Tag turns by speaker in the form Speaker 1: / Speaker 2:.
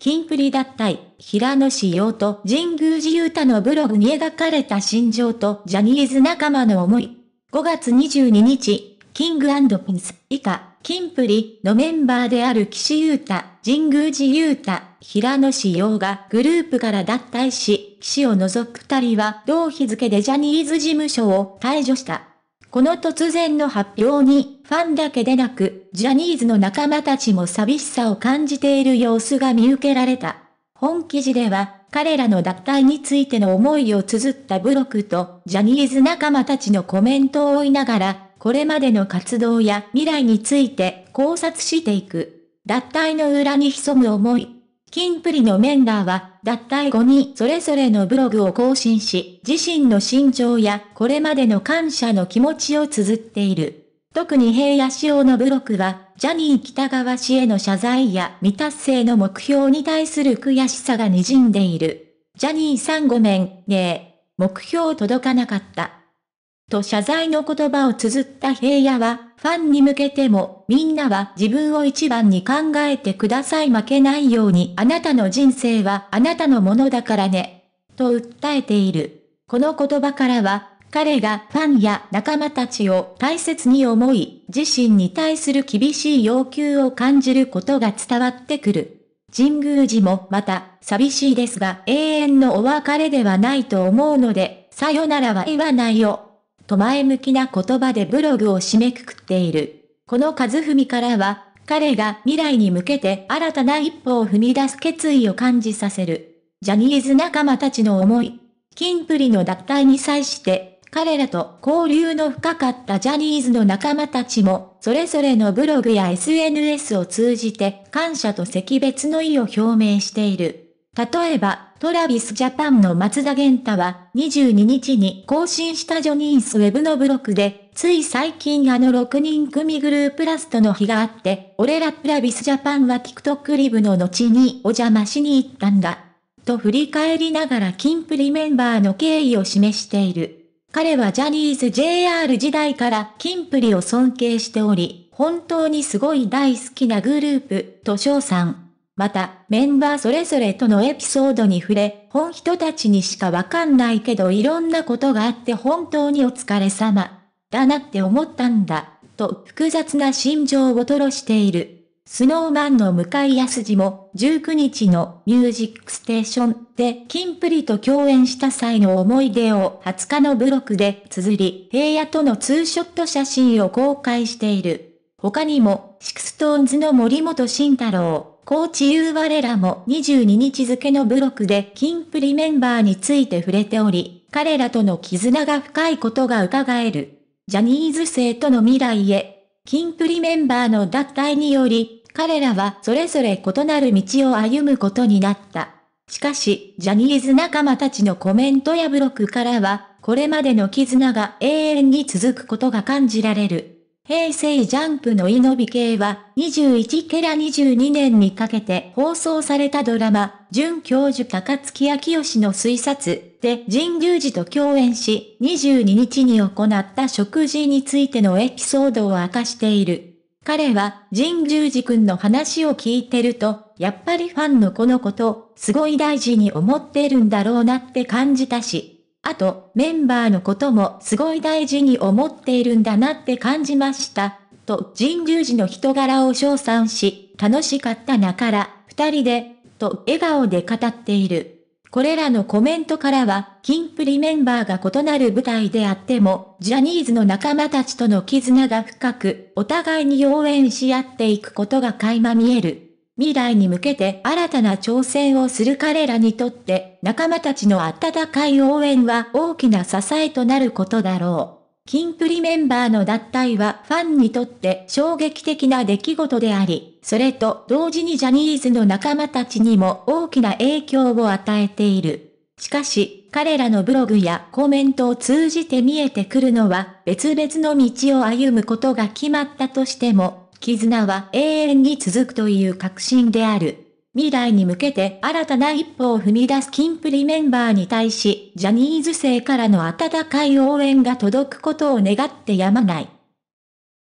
Speaker 1: キンプリ脱退、平野志陽と神宮寺勇太のブログに描かれた心情とジャニーズ仲間の思い。5月22日、キングピンス以下、キンプリのメンバーである岸優太、神宮寺優太、平野志陽がグループから脱退し、岸を除く二人は同日付でジャニーズ事務所を退場した。この突然の発表に、ファンだけでなく、ジャニーズの仲間たちも寂しさを感じている様子が見受けられた。本記事では、彼らの脱退についての思いを綴ったブログと、ジャニーズ仲間たちのコメントを追いながら、これまでの活動や未来について考察していく。脱退の裏に潜む思い。キンプリのメンバーは、脱退後にそれぞれのブログを更新し、自身の心情やこれまでの感謝の気持ちを綴っている。特に平野仕様のブログは、ジャニー北川氏への謝罪や未達成の目標に対する悔しさが滲んでいる。ジャニーさんごめん、ねえ。目標届かなかった。と謝罪の言葉を綴った平野は、ファンに向けても、みんなは自分を一番に考えてください負けないようにあなたの人生はあなたのものだからね。と訴えている。この言葉からは、彼がファンや仲間たちを大切に思い、自身に対する厳しい要求を感じることが伝わってくる。神宮寺もまた、寂しいですが永遠のお別れではないと思うので、さよならは言わないよ。と前向きな言葉でブログを締めくくっている。この和文からは、彼が未来に向けて新たな一歩を踏み出す決意を感じさせる。ジャニーズ仲間たちの思い。キンプリの脱退に際して、彼らと交流の深かったジャニーズの仲間たちも、それぞれのブログや SNS を通じて感謝と惜別の意を表明している。例えば、トラビスジャパンの松田玄太は22日に更新したジョニースウェブのブログで、つい最近あの6人組グループラストの日があって、俺らトラビスジャパンは TikTok リブの後にお邪魔しに行ったんだ。と振り返りながらキンプリメンバーの経緯を示している。彼はジャニーズ JR 時代からキンプリを尊敬しており、本当にすごい大好きなグループ、と翔さん。また、メンバーそれぞれとのエピソードに触れ、本人たちにしかわかんないけどいろんなことがあって本当にお疲れ様。だなって思ったんだ、と複雑な心情を吐露している。スノーマンの向井康二も19日のミュージックステーションでキンプリと共演した際の思い出を20日のブログで綴り平野とのツーショット写真を公開している。他にもシクストーンズの森本慎太郎、コーチユー我らも22日付のブログでキンプリメンバーについて触れており、彼らとの絆が深いことが伺える。ジャニーズ生との未来へ、キンプリメンバーの脱退により、彼らはそれぞれ異なる道を歩むことになった。しかし、ジャニーズ仲間たちのコメントやブログからは、これまでの絆が永遠に続くことが感じられる。平成ジャンプのイノビ系は21ケラ22年にかけて放送されたドラマ、准教授高月明義の推察で神宮寺と共演し、22日に行った食事についてのエピソードを明かしている。彼は神宮寺くんの話を聞いてると、やっぱりファンの子のこと、すごい大事に思ってるんだろうなって感じたし、あと、メンバーのこともすごい大事に思っているんだなって感じました。と、神宮寺の人柄を称賛し、楽しかったなから、二人で、と笑顔で語っている。これらのコメントからは、キンプリメンバーが異なる舞台であっても、ジャニーズの仲間たちとの絆が深く、お互いに応援し合っていくことが垣間見える。未来に向けて新たな挑戦をする彼らにとって仲間たちの温かい応援は大きな支えとなることだろう。キンプリメンバーの脱退はファンにとって衝撃的な出来事であり、それと同時にジャニーズの仲間たちにも大きな影響を与えている。しかし、彼らのブログやコメントを通じて見えてくるのは別々の道を歩むことが決まったとしても、絆は永遠に続くという確信である。未来に向けて新たな一歩を踏み出すキンプリメンバーに対し、ジャニーズ生からの温かい応援が届くことを願ってやまない。